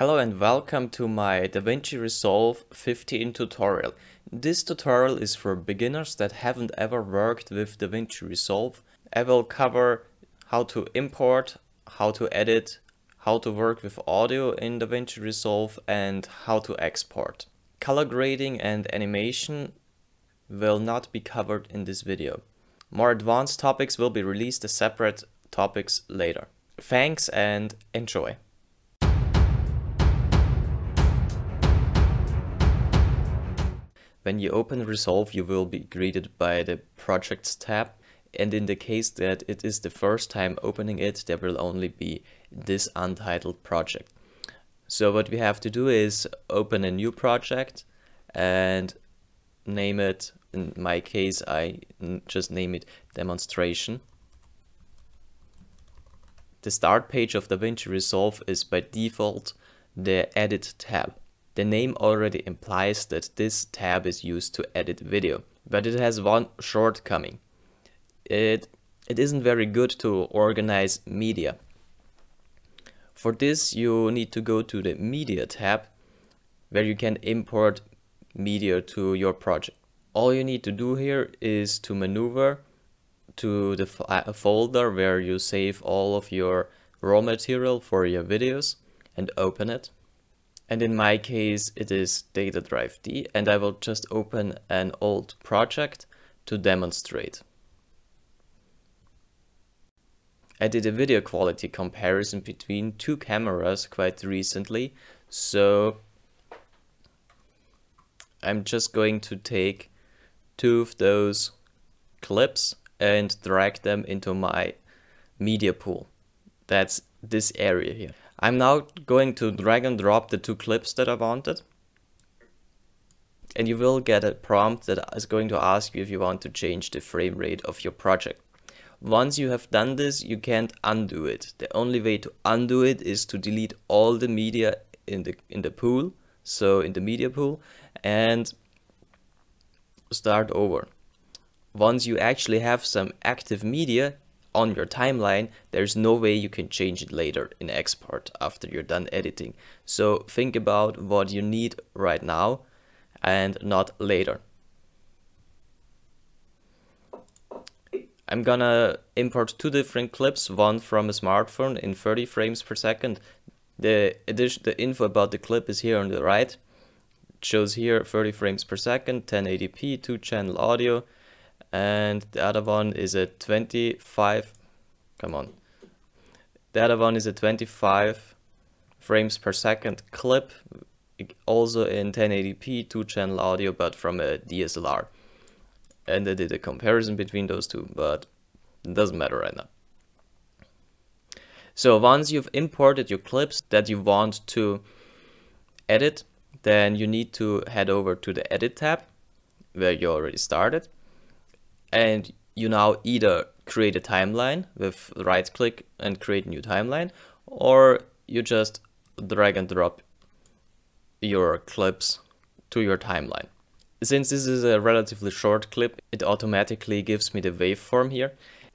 Hello and welcome to my DaVinci Resolve 15 tutorial. This tutorial is for beginners that haven't ever worked with DaVinci Resolve. I will cover how to import, how to edit, how to work with audio in DaVinci Resolve and how to export. Color grading and animation will not be covered in this video. More advanced topics will be released as separate topics later. Thanks and enjoy. When you open Resolve, you will be greeted by the Projects tab. And in the case that it is the first time opening it, there will only be this untitled project. So what we have to do is open a new project and name it, in my case, I just name it demonstration. The start page of DaVinci Resolve is by default the edit tab. The name already implies that this tab is used to edit video, but it has one shortcoming. It, it isn't very good to organize media. For this you need to go to the media tab where you can import media to your project. All you need to do here is to maneuver to the uh, folder where you save all of your raw material for your videos and open it and in my case it is data drive D and I will just open an old project to demonstrate. I did a video quality comparison between two cameras quite recently so I'm just going to take two of those clips and drag them into my media pool. That's this area here. I'm now going to drag and drop the two clips that I wanted. And you will get a prompt that is going to ask you if you want to change the frame rate of your project. Once you have done this, you can't undo it. The only way to undo it is to delete all the media in the in the pool, so in the media pool, and start over. Once you actually have some active media, on your timeline, there's no way you can change it later in export after you're done editing. So think about what you need right now and not later. I'm gonna import two different clips, one from a smartphone in 30 frames per second. The addition, the info about the clip is here on the right. It shows here 30 frames per second, 1080p, two channel audio, and the other one is a 25 come on. The other one is a 25 frames per second clip also in 1080p two channel audio but from a DSLR and I did a comparison between those two but it doesn't matter right now. So once you've imported your clips that you want to edit then you need to head over to the edit tab where you already started and you now either create a timeline with right click and create new timeline or you just drag and drop your clips to your timeline. Since this is a relatively short clip, it automatically gives me the waveform here.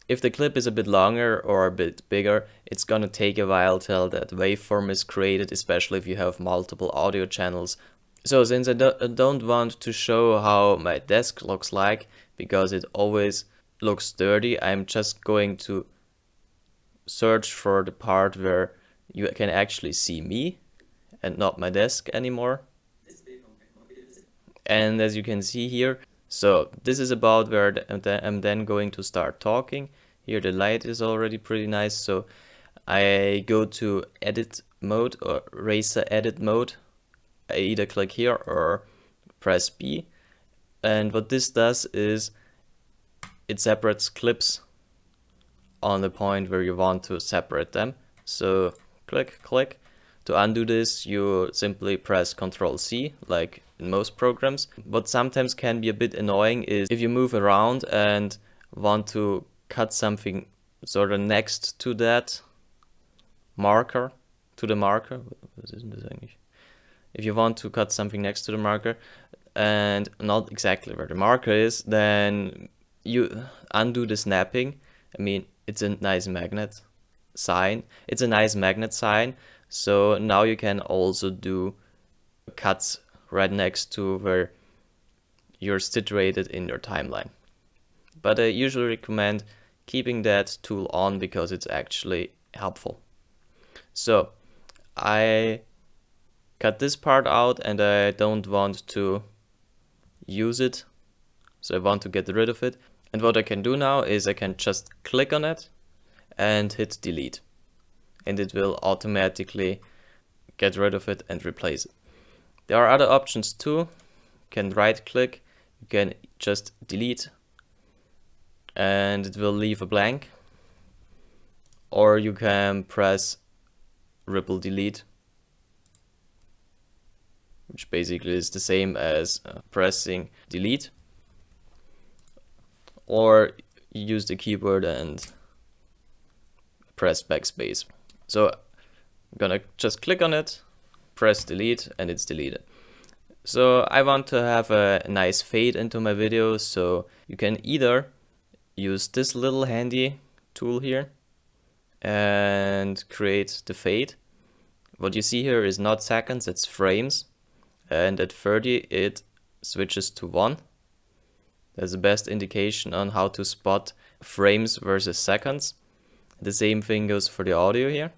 If the clip is a bit longer or a bit bigger, it's gonna take a while till that waveform is created, especially if you have multiple audio channels. So since I, do I don't want to show how my desk looks like, because it always looks dirty. I'm just going to search for the part where you can actually see me and not my desk anymore. And as you can see here, so this is about where I'm then going to start talking. Here the light is already pretty nice, so I go to edit mode or razor edit mode. I either click here or press B and what this does is it separates clips on the point where you want to separate them. So click, click. To undo this, you simply press Ctrl C, like in most programs. What sometimes can be a bit annoying is if you move around and want to cut something sort of next to that marker, to the marker. What is this English? If you want to cut something next to the marker, and not exactly where the marker is, then you undo the snapping. I mean, it's a nice magnet sign. It's a nice magnet sign. So now you can also do cuts right next to where you're situated in your timeline. But I usually recommend keeping that tool on because it's actually helpful. So I cut this part out and I don't want to use it. So I want to get rid of it. And what I can do now is I can just click on it and hit delete. And it will automatically get rid of it and replace it. There are other options too. You can right click, you can just delete and it will leave a blank. Or you can press ripple delete which basically is the same as uh, pressing delete or use the keyboard and press backspace. So I'm gonna just click on it, press delete and it's deleted. So I want to have a nice fade into my video so you can either use this little handy tool here and create the fade. What you see here is not seconds, it's frames. And at 30 it switches to 1. That's the best indication on how to spot frames versus seconds. The same thing goes for the audio here.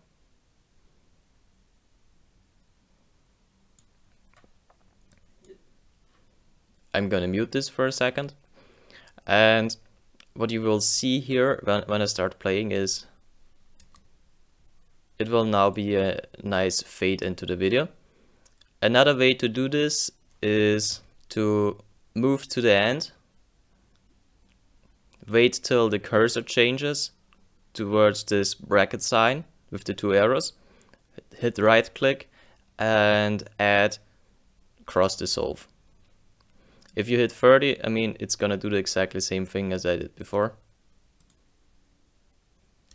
I'm gonna mute this for a second. And what you will see here when, when I start playing is it will now be a nice fade into the video. Another way to do this is to move to the end, wait till the cursor changes towards this bracket sign with the two arrows, hit right click and add cross dissolve. If you hit 30, I mean, it's gonna do the exactly same thing as I did before.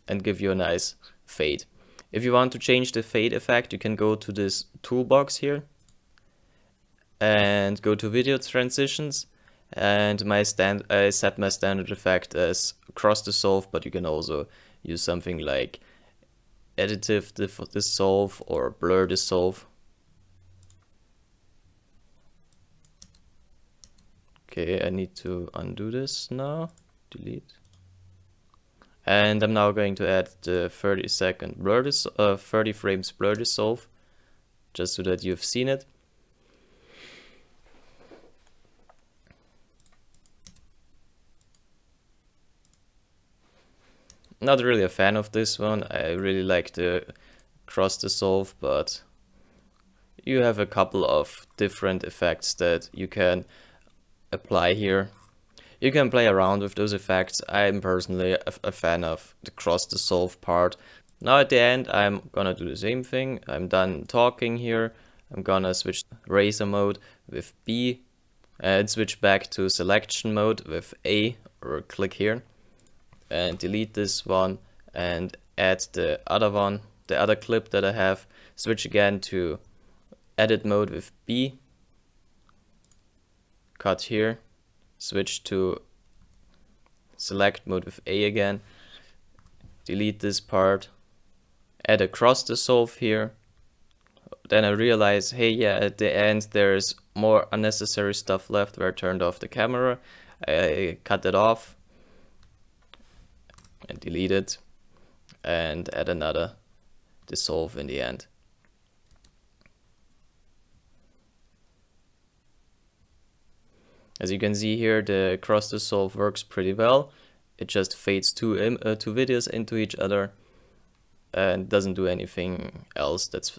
And give you a nice fade. If you want to change the fade effect, you can go to this toolbox here and go to video transitions and my stand I set my standard effect as cross dissolve but you can also use something like additive dissolve or blur dissolve Okay, I need to undo this now. Delete. And I'm now going to add the 30 second blur uh, 30 frames blur dissolve, just so that you've seen it. Not really a fan of this one. I really like the cross dissolve, but you have a couple of different effects that you can apply here. You can play around with those effects. I'm personally a, a fan of the cross dissolve part. Now at the end I'm gonna do the same thing. I'm done talking here. I'm gonna switch razor mode with B and switch back to selection mode with A or click here and delete this one and add the other one, the other clip that I have. Switch again to edit mode with B. Cut here, switch to select mode with A again, delete this part, add a cross dissolve here, then I realize, hey, yeah, at the end there's more unnecessary stuff left where I turned off the camera. I cut it off and delete it and add another dissolve in the end. As you can see here, the cross dissolve works pretty well. It just fades two, uh, two videos into each other and doesn't do anything else that's,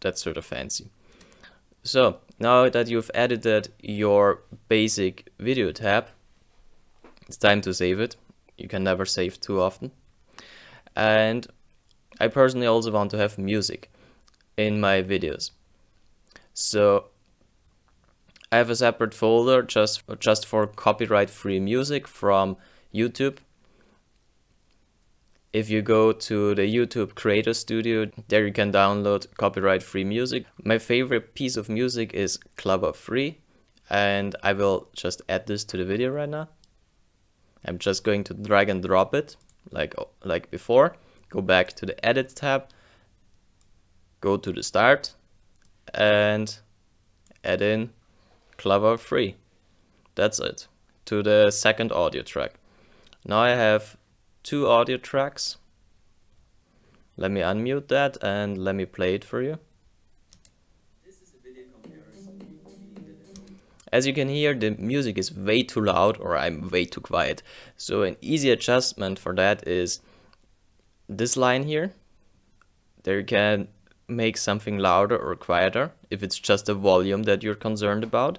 that's sort of fancy. So now that you've edited your basic video tab, it's time to save it. You can never save too often. And I personally also want to have music in my videos. So I have a separate folder just just for copyright free music from YouTube. If you go to the YouTube Creator Studio, there you can download copyright free music. My favorite piece of music is Clover 3 and I will just add this to the video right now. I'm just going to drag and drop it like like before. Go back to the edit tab go to the start and add in Clover 3. That's it, to the second audio track. Now I have two audio tracks. Let me unmute that and let me play it for you. As you can hear, the music is way too loud or I'm way too quiet. So an easy adjustment for that is this line here. There you can make something louder or quieter if it's just the volume that you're concerned about.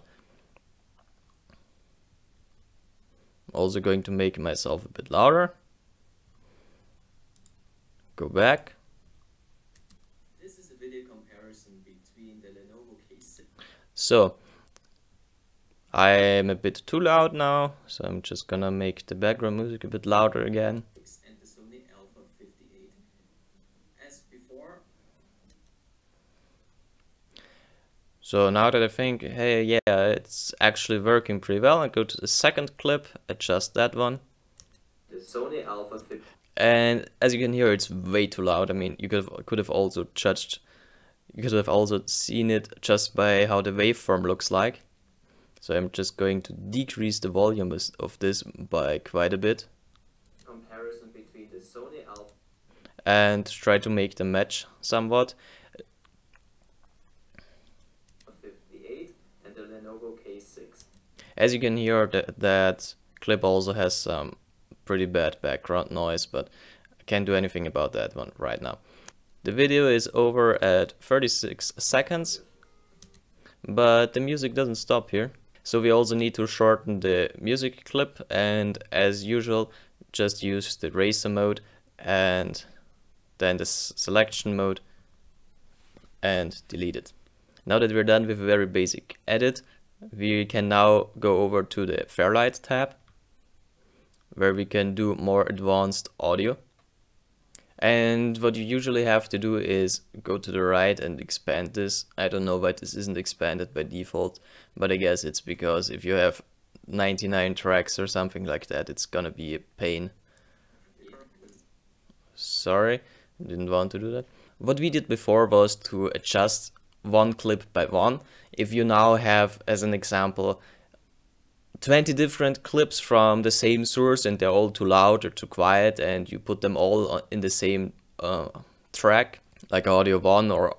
I'm also going to make myself a bit louder. Go back. This is a video comparison between the Lenovo K6. So I'm a bit too loud now, so I'm just gonna make the background music a bit louder again. So now that I think, hey, yeah, it's actually working pretty well, I go to the second clip, adjust that one. The Sony Alpha 50. And as you can hear, it's way too loud. I mean, you could have, could have also judged, you could have also seen it just by how the waveform looks like. So I'm just going to decrease the volume of this by quite a bit. Comparison between the Sony Alpha and try to make them match somewhat. As you can hear, that, that clip also has some pretty bad background noise, but I can't do anything about that one right now. The video is over at 36 seconds, but the music doesn't stop here. So we also need to shorten the music clip and as usual just use the razor mode and then the selection mode and delete it. Now that we're done with a very basic edit, we can now go over to the Fairlight tab where we can do more advanced audio. And what you usually have to do is go to the right and expand this. I don't know why this isn't expanded by default, but I guess it's because if you have 99 tracks or something like that, it's gonna be a pain. Sorry, didn't want to do that. What we did before was to adjust one clip by one. If you now have, as an example, 20 different clips from the same source and they're all too loud or too quiet and you put them all in the same uh, track, like audio 1 or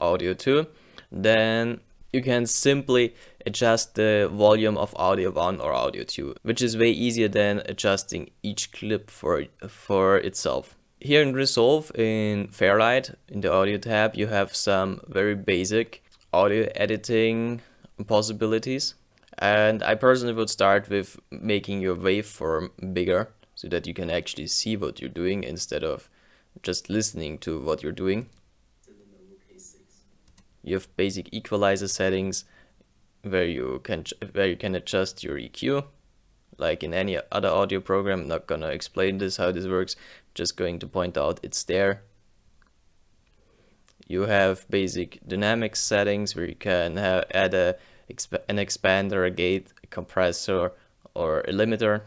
audio 2, then you can simply adjust the volume of audio 1 or audio 2, which is way easier than adjusting each clip for, for itself. Here in Resolve in Fairlight, in the audio tab, you have some very basic audio editing possibilities. And I personally would start with making your waveform bigger so that you can actually see what you're doing instead of just listening to what you're doing. You have basic equalizer settings where you can where you can adjust your EQ like in any other audio program. I'm not gonna explain this how this works, just going to point out it's there. You have basic dynamics settings where you can have, add a an expander, a gate, a compressor, or a limiter,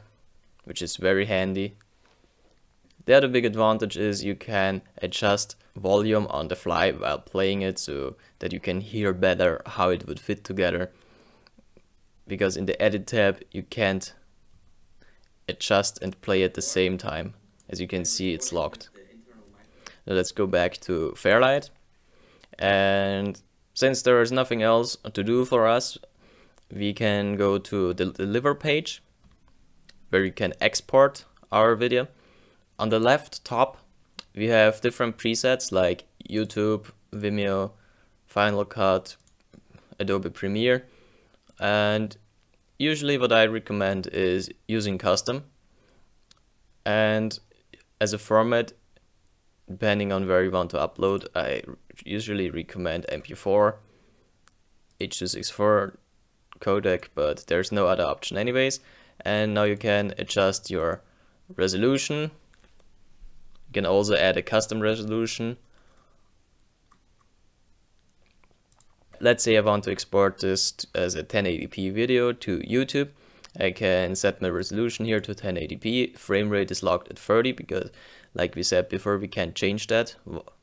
which is very handy. The other big advantage is you can adjust volume on the fly while playing it so that you can hear better how it would fit together. Because in the edit tab you can't adjust and play at the same time. As you can see, it's locked. Now let's go back to Fairlight. And since there is nothing else to do for us, we can go to the deliver page where you can export our video. On the left top, we have different presets like YouTube, Vimeo, Final Cut, Adobe Premiere. And usually what I recommend is using custom and as a format depending on where you want to upload I usually recommend MP4 H.264 codec but there's no other option anyways and now you can adjust your resolution you can also add a custom resolution let's say I want to export this as a 1080p video to YouTube. I can set my resolution here to 1080p. Frame rate is locked at 30 because like we said before, we can't change that.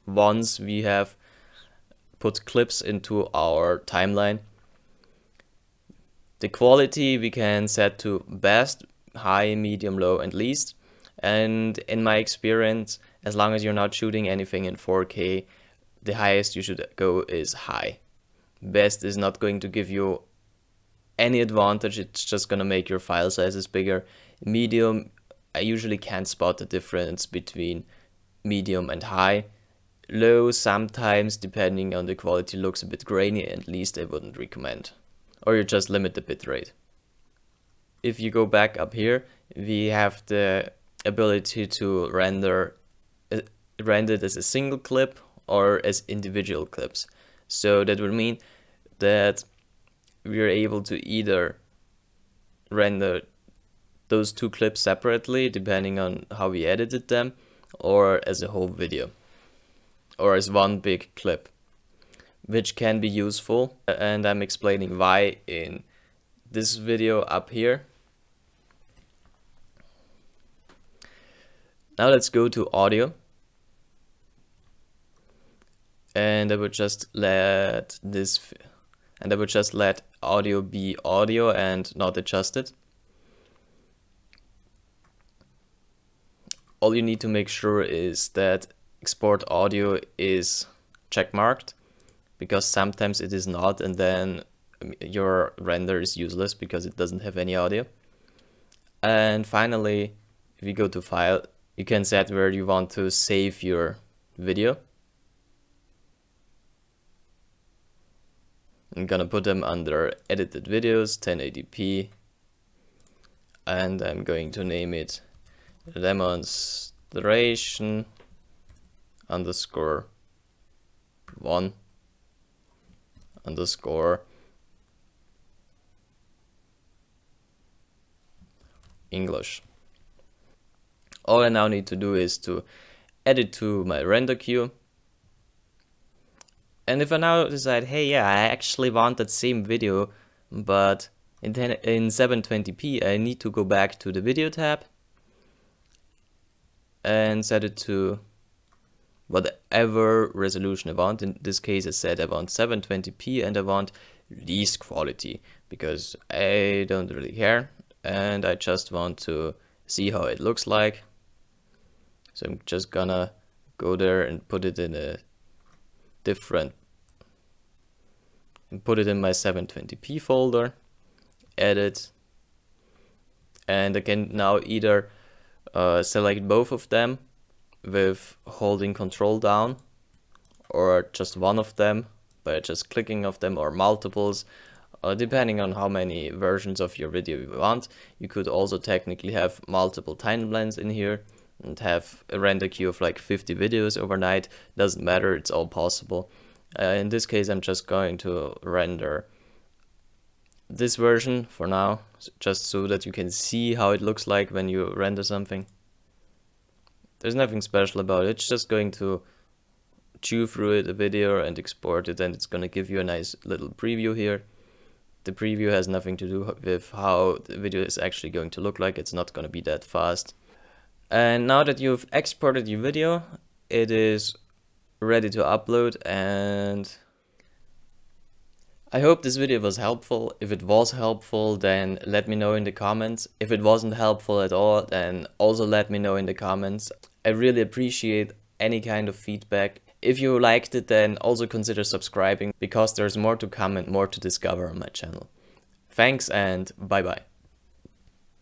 Once we have put clips into our timeline. The quality we can set to best, high, medium, low and least. And in my experience, as long as you're not shooting anything in 4K, the highest you should go is high. Best is not going to give you any advantage, it's just gonna make your file sizes bigger. Medium, I usually can't spot the difference between medium and high. Low sometimes, depending on the quality, looks a bit grainy, at least I wouldn't recommend. Or you just limit the bitrate. If you go back up here, we have the ability to render uh, as a single clip or as individual clips. So that would mean that we are able to either render those two clips separately depending on how we edited them or as a whole video or as one big clip which can be useful and I'm explaining why in this video up here Now let's go to audio. And I would just let this, and I would just let audio be audio and not adjust it. All you need to make sure is that export audio is checkmarked because sometimes it is not and then um, your render is useless because it doesn't have any audio. And finally, if you go to file, you can set where you want to save your video. I'm gonna put them under edited videos 1080p and I'm going to name it demonstration underscore one underscore English all I now need to do is to add it to my render queue. And if I now decide, hey, yeah, I actually want that same video, but in, 10, in 720p, I need to go back to the video tab and set it to whatever resolution I want. In this case, I said I want 720p and I want least quality because I don't really care and I just want to see how it looks like. So I'm just gonna go there and put it in a different and put it in my 720p folder, edit, and I can now either uh, select both of them with holding control down or just one of them by just clicking of them or multiples uh, depending on how many versions of your video you want. You could also technically have multiple timelines in here and have a render queue of like 50 videos overnight. Doesn't matter, it's all possible. Uh, in this case, I'm just going to render this version for now, just so that you can see how it looks like when you render something. There's nothing special about it, it's just going to chew through it a video and export it and it's going to give you a nice little preview here. The preview has nothing to do with how the video is actually going to look like, it's not going to be that fast. And now that you've exported your video, it is ready to upload and I hope this video was helpful. If it was helpful, then let me know in the comments. If it wasn't helpful at all, then also let me know in the comments. I really appreciate any kind of feedback. If you liked it, then also consider subscribing because there's more to come and more to discover on my channel. Thanks and bye bye.